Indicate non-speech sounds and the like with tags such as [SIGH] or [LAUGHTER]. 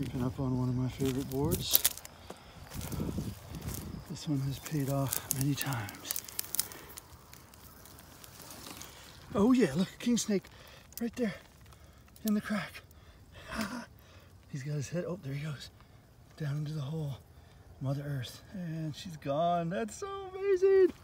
creeping up on one of my favorite boards. This one has paid off many times. Oh yeah, look, king snake right there in the crack. [LAUGHS] He's got his head, oh, there he goes, down into the hole. Mother Earth, and she's gone. That's so amazing.